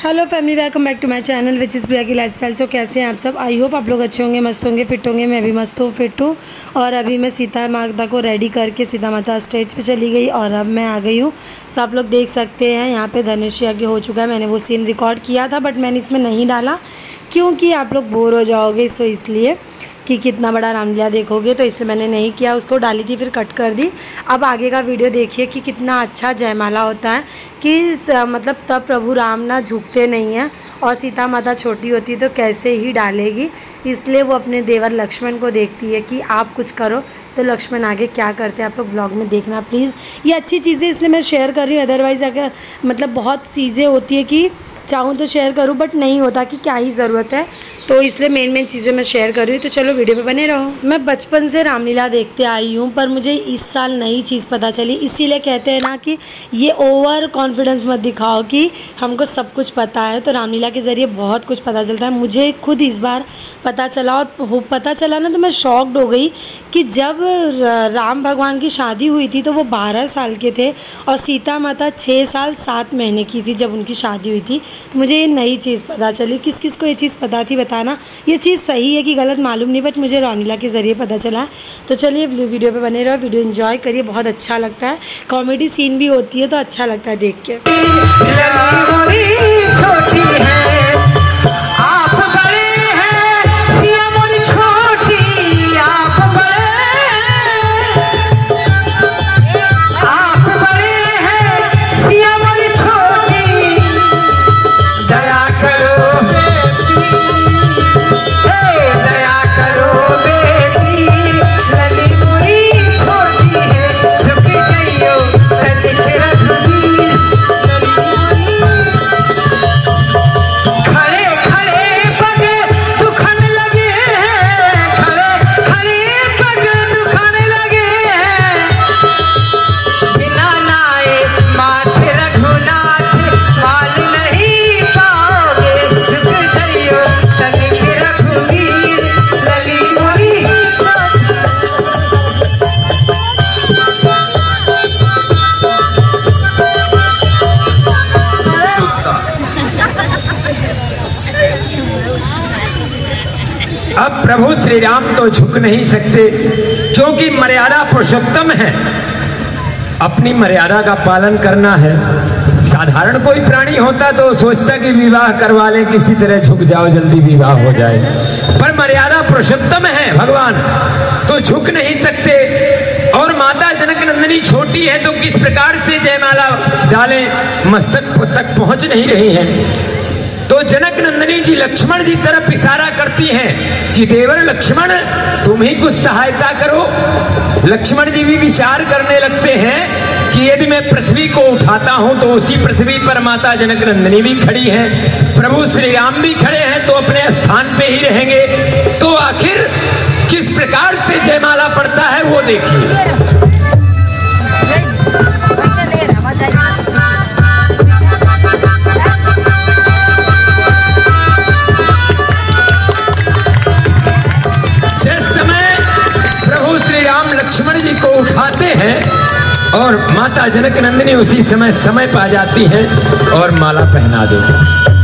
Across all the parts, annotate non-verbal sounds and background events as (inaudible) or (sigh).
Hello family welcome back to my channel which is Priya की lifestyle सो कैसे हैं आप सब? आई होप आप लोग अच्छे होंगे, मस्त होंगे फिट होंगे। मैं भी मस्त हूँ फिट हूँ। और अभी मैं सीता माता को रेडी करके सीता माता स्टेज पे चली गई और अब मैं आ गई हूँ। सो आप लोग देख सकते हैं, यहाँ पे धनुष यज्ञ हो चुका है। मैंने वो सीन रिकॉर्ड किया था बट मैंने इसमें नहीं डाला, क्योंकि आप लोग बोर हो जाओगे सो इसलिए। कि कितना बड़ा रामलीला देखोगे तो इसलिए मैंने नहीं किया, उसको डाली थी, फिर कट कर दी। अब आगे का वीडियो देखिए कि कितना अच्छा जयमाला होता है, कि मतलब तब प्रभु राम ना झुकते नहीं हैं, और सीता माता छोटी होती तो कैसे ही डालेगी। इसलिए वो अपने देवर लक्ष्मण को देखती है कि आप कुछ करो तो लक्ष्मण आगे क्या करते हैं, आप लोग ब्लॉग में देखना प्लीज़। ये अच्छी चीज़ें इसलिए मैं शेयर कर रही हूँ अदरवाइज़ अगर मतलब बहुत चीज़ें होती है कि चाहूँ तो शेयर करूँ बट नहीं होता कि क्या ही ज़रूरत है। तो इसलिए मेन मेन चीज़ें मैं शेयर कर रही हूँ। तो चलो वीडियो पे बने रहो। मैं बचपन से रामलीला देखते आई हूँ, पर मुझे इस साल नई चीज़ पता चली। इसीलिए कहते हैं ना कि ये ओवर कॉन्फिडेंस मत दिखाओ कि हमको सब कुछ पता है। तो रामलीला के ज़रिए बहुत कुछ पता चलता है। मुझे खुद इस बार पता चला और पता चला ना तो मैं शॉक्ड हो गई कि जब राम भगवान की शादी हुई थी तो वो बारह साल के थे और सीता माता छः साल सात महीने की थी जब उनकी शादी हुई थी। तो मुझे ये नई चीज़ पता चली। किस किस को ये चीज़ पता थी बता बताना। ये चीज़ सही है कि गलत मालूम नहीं बट मुझे रोनीला के ज़रिए पता चला। तो चलिए वीडियो पे बने रहो, वीडियो इन्जॉय करिए, बहुत अच्छा लगता है। कॉमेडी सीन भी होती है तो अच्छा लगता है देख के। प्रभु श्री राम तो झुक नहीं सकते, क्योंकि मर्यादा पुरुषोत्तम है। अपनी मर्यादा का पालन करना है। साधारण कोई प्राणी होता तो सोचता कि विवाह करवा ले, किसी तरह झुक जाओ, जल्दी विवाह हो जाए। पर मर्यादा पुरुषोत्तम है, भगवान तो झुक नहीं सकते। और माता जनक नंदनी छोटी है तो किस प्रकार से जयमाला डालें? मस्तक तक पहुँच नहीं रही है। तो जनक नंदनी जी लक्ष्मण जी तरफ़ इशारा करती हैं कि देवर लक्ष्मण, तुम ही कुछ सहायता करो। लक्ष्मण जी भी विचार करने लगते हैं कि यदि मैं पृथ्वी को उठाता हूँ तो उसी पृथ्वी पर माता जनक नंदनी भी खड़ी है। प्रभु श्री राम भी खड़े हैं तो अपने स्थान पे ही रहेंगे। तो आखिर किस प्रकार से जयमाला पड़ता है, वो देखिए। उठाते हैं और माता जनक नंदिनी उसी समय समय पा जाती है और माला पहना देती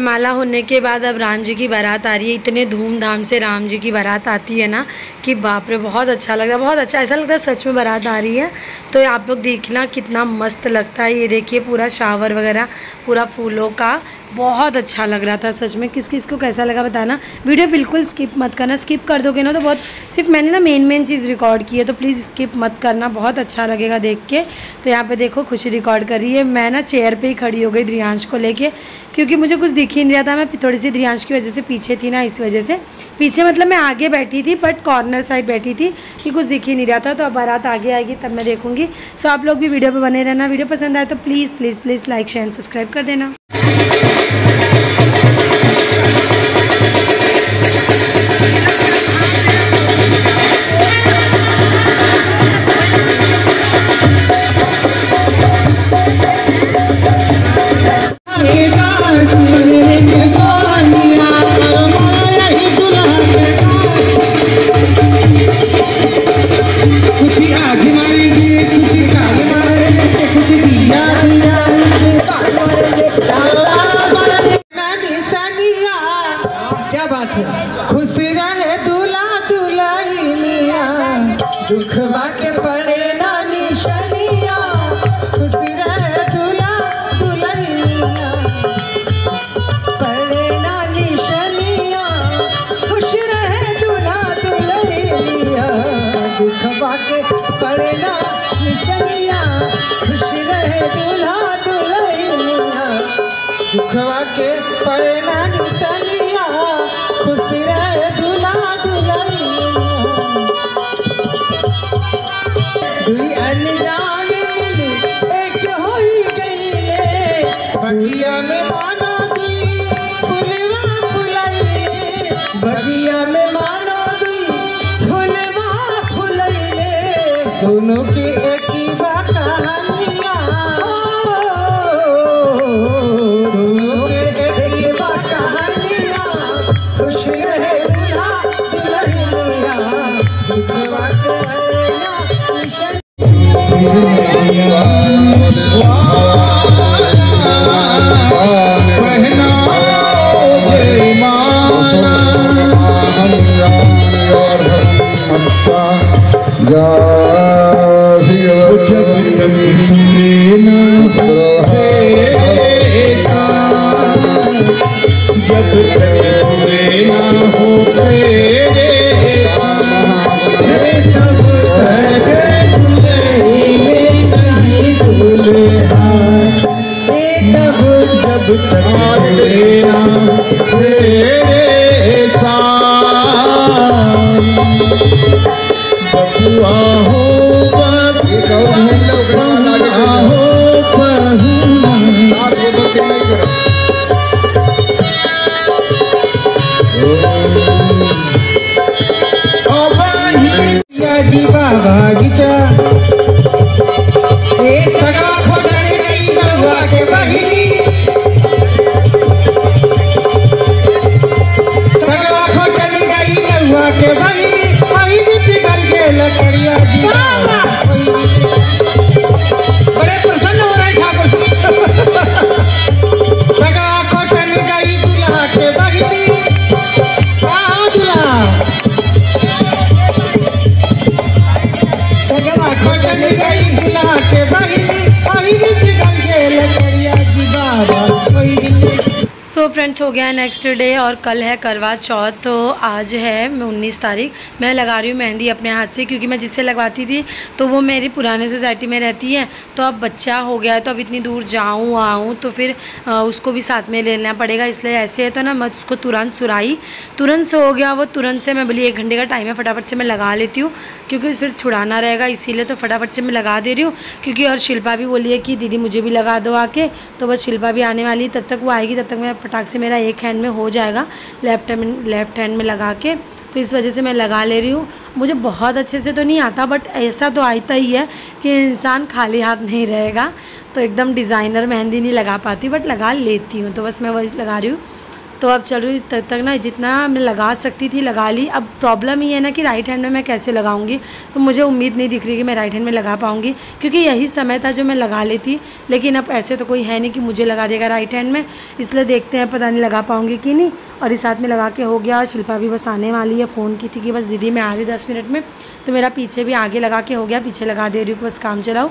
जयमाला होने के बाद अब राम जी की बारात आ रही है। इतने धूमधाम से राम जी की बारात आती है ना कि बाप रे, बहुत अच्छा लग रहा है, बहुत अच्छा ऐसा लगता है सच में बारात आ रही है। तो आप लोग देखना कितना मस्त लगता है। ये देखिए पूरा शावर वगैरह, पूरा फूलों का बहुत अच्छा लग रहा था सच में। किस किस को कैसा लगा बताना। वीडियो बिल्कुल स्किप मत करना। स्किप कर दोगे ना तो बहुत सिर्फ़ मैंने ना मेन मेन चीज़ रिकॉर्ड की है तो प्लीज़ स्किप मत करना। बहुत अच्छा लगेगा देख के। तो यहाँ पे देखो, खुशी रिकॉर्ड कर रही है। मैं ना चेयर पे ही खड़ी हो गई द्रियांश को लेके, क्योंकि मुझे कुछ दिख ही नहीं रहा था। मैं थोड़ी सी द्रियांश की वजह से पीछे थी ना, इस वजह से। पीछे मतलब मैं आगे बैठी थी बट कॉर्नर साइड बैठी थी, कि कुछ दिख ही नहीं रहा था। तो अब बारात आगे आएगी, तब मैं देखूँगी। सो आप लोग भी वीडियो पर बने रहना। वीडियो पसंद आए तो please please please like share subscribe कर देना। बात है खुश रहे दूल्हा दुल्हनिया दुखवा के पड़े नानी शनिया। खुश रहे दूल्हा दुल्हनिया पड़े नानी शनिया। खुश रहे दूल्हा दुल्हनिया दुखवा के पड़े नानी शनिया। खुश रहे दूल्हा दुल्हनिया दुखवा के पड़े नानी शनिया। दोनों की एक ही बा Bravo! फ्रेंड्स हो गया नेक्स्ट डे और कल है करवा चौथ तो आज है उन्नीस तारीख। मैं लगा रही हूँ मेहंदी अपने हाथ से, क्योंकि मैं जिससे लगवाती थी तो वो मेरी पुराने सोसाइटी में रहती है। तो अब बच्चा हो गया है तो अब इतनी दूर जाऊँ, आऊँ तो फिर उसको भी साथ में लेना पड़ेगा। इसलिए ऐसे है तो ना मैं उसको तुरंत सुराई तुरंत से हो गया वो, तुरंत से मैं बोली, एक घंटे का टाइम है, फटाफट से मैं लगा लेती हूँ, क्योंकि फिर छुड़ाना रहेगा। इसीलिए तो फटाफट से मैं लगा दे रही हूँ, क्योंकि और शिल्पा भी बोली है कि, दीदी, मुझे भी लगा दो आके। तो बस शिल्पा भी आने वाली तब तक वो आएगी, तब तक मैं फटाक से मेरा एक हैंड में हो जाएगा लेफ़्ट हैंड लेफ़्ट हैंड में लगा के। तो इस वजह से मैं लगा ले रही हूँ। मुझे बहुत अच्छे से तो नहीं आता बट ऐसा तो आता ही है कि इंसान खाली हाथ नहीं रहेगा। तो एकदम डिज़ाइनर मेहंदी नहीं लगा पाती बट लगा लेती हूँ। तो बस मैं वही लगा रही हूँ। तो अब चल तब तक ना जितना मैं लगा सकती थी, लगा ली। अब प्रॉब्लम ये है ना कि राइट हैंड में मैं कैसे लगाऊँगी? तो मुझे उम्मीद नहीं दिख रही कि मैं राइट हैंड में लगा पाऊँगी, क्योंकि यही समय था जो मैं लगा लेती लेकिन अब ऐसे तो कोई है नहीं कि मुझे लगा देगा राइट हैंड में। इसलिए देखते हैं, पता नहीं लगा पाऊँगी कि नहीं। और इस हाथ में लगा के हो गया। और शिल्पा भी बस आने वाली है। फ़ोन की थी कि बस दीदी मैं आ रही दस मिनट में। तो मेरा पीछे भी आगे लगा के हो गया। पीछे लगा दे रही हूँ बस काम चलाओ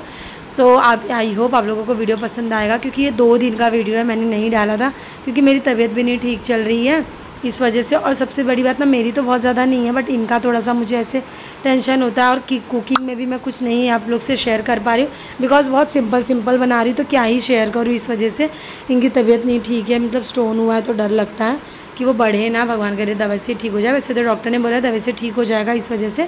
तो आप आई होप आप लोगों को वीडियो पसंद आएगा, क्योंकि ये दो दिन का वीडियो है, मैंने नहीं डाला था, क्योंकि मेरी तबीयत भी नहीं ठीक चल रही है इस वजह से। और सबसे बड़ी बात ना, मेरी तो बहुत ज़्यादा नहीं है बट इनका थोड़ा सा मुझे ऐसे टेंशन होता है, और कुकिंग में भी मैं कुछ नहीं आप लोग से शेयर कर पा रही हूँ बिकॉज़ बहुत सिंपल सिंपल बना रही हूँ तो क्या ही शेयर करूँ इस वजह से। इनकी तबीयत नहीं ठीक है मतलब स्टोन हुआ है तो डर लगता है, कि वो बढ़े ना, भगवान करे दवाई से ठीक हो जाए। वैसे तो डॉक्टर ने बोला दवाई से ठीक हो जाएगा इस वजह से।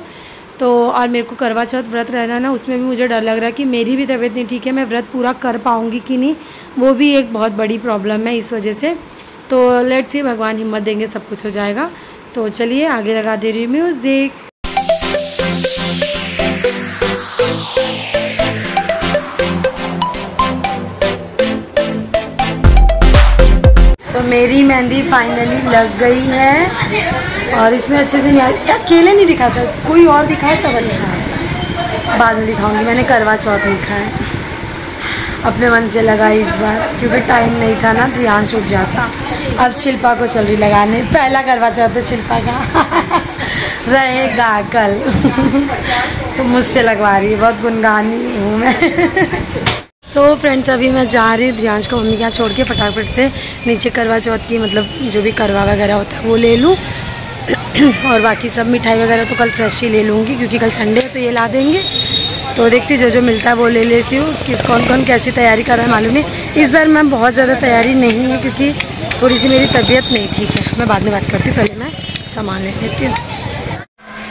तो और मेरे को करवा चौथ व्रत रहना ना, उसमें भी मुझे डर लग रहा है कि मेरी भी तबीयत नहीं ठीक है, मैं व्रत पूरा कर पाऊँगी कि नहीं, वो भी एक बहुत बड़ी प्रॉब्लम है इस वजह से। तो लेट्स सी भगवान हिम्मत देंगे सब कुछ हो जाएगा। तो चलिए, आगे लगा दे रही म्यूज़िक। सो so, मेरी मेहंदी फाइनली लग गई है। और इसमें अच्छे से नहीं आ यार केले नहीं दिखाता। कोई और दिखाए तब अच्छा है। बाद में दिखाऊँगी। मैंने करवा चौथ लिखा है। अपने मन से लगाई इस बार क्योंकि टाइम नहीं था ना तो यहाँ उठ जाता। अब शिल्पा को चल रही लगाने। पहला करवा चौथ शिल्पा का। (laughs) रहेगा कल। (laughs) तो मुझसे लगवा रही है। बहुत गुनगानी हूँ मैं। (laughs) सो so फ्रेंड्स अभी मैं जा रही हूँ ध्यांश को मम्मी के यहाँ छोड़ के फटाफट से नीचे करवा चौथ की मतलब जो भी करवा वगैरह होता है, वो ले लूँ। और बाकी सब मिठाई वगैरह तो कल फ्रेश ही ले लूँगी, क्योंकि कल संडे है तो ये ला देंगे। तो देखती जो जो मिलता है वो ले लेती हूँ किस कौन कौन कैसी तैयारी कर रहा है, मालूम नहीं। इस बार मैं बहुत ज़्यादा तैयारी नहीं है, क्योंकि थोड़ी सी मेरी तबीयत नहीं ठीक है। मैं बाद में बात करती हूँ, पहले मैं सामान ले लेती हूँ।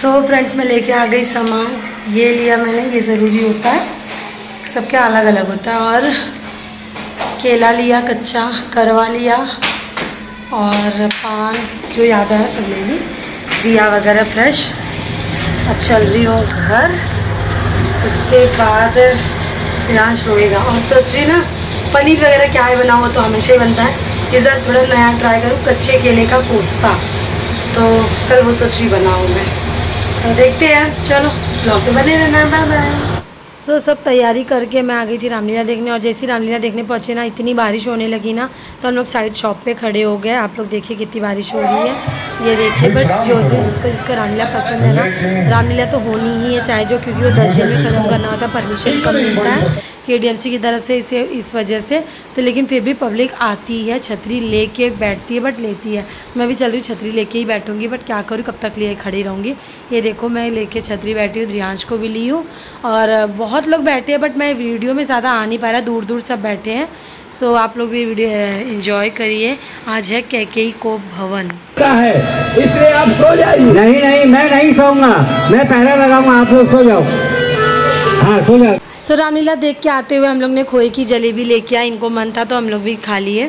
सो फ्रेंड्स मैं लेके आ गई सामान। ये लिया मैंने, ये ज़रूरी होता है। सबके अलग अलग होता है और केला लिया, कच्चा करवा लिया और पान जो याद आया सब ले ली। दिया वगैरह फ्रेश अब चल रही हूँ घर। उसके बाद विनाश रोएगा। और सोच रही ना, पनीर वगैरह क्या है बना हुआ तो हमेशा ही बनता है। इस बार थोड़ा नया ट्राई करूँ, कच्चे केले का कोफ्ता। तो कल वो सोच रही बनाऊँ मैं। तो देखते हैं। चलो ब्लॉग पे बने रहना। बाय बाय सो सब तैयारी करके मैं आ गई थी रामलीला देखने और जैसी रामलीला देखने पहुँचे ना इतनी बारिश होने लगी ना तो हम लोग साइड शॉप पे खड़े हो गए। आप लोग देखिए कितनी बारिश हो रही है। ये देखिए बट जो जो जिसका जिसका रामलीला पसंद है ना रामलीला तो होनी ही है चाहे जो क्योंकि वो दस दिन में ख़त्म करना होता है परमिशन कम मिलता है। के की तरफ़ से इसे इस वजह से। तो लेकिन फिर भी पब्लिक आती है छतरी लेके बैठती है बट लेती है। मैं भी चल रही हूँ छतरी लेके ही बैठूँगी बट क्या करूँ कब तक लिए खड़ी रहूँगी। ये देखो मैं लेके छतरी बैठी हूँ रियांश को भी ली हूँ। और बहुत लोग बैठे हैं बट मैं वीडियो में ज़्यादा आ नहीं पा रहा दूर दूर सब बैठे हैं। सो आप लोग भी वीडियो एंजॉय करिए। आज है कैकेई को भवन। है? इसलिए आप सो जाइए। नहीं नहीं मैं नहीं सोऊँगा। मैं पहरा लगाऊँगा आप लोग सो जाओ। हाँ सो जाओ। सो रामलीला देख के आते हुए हम लोग ने खोए की जलेबी लेके आए, इनको मन था तो हम लोग भी खा लिए।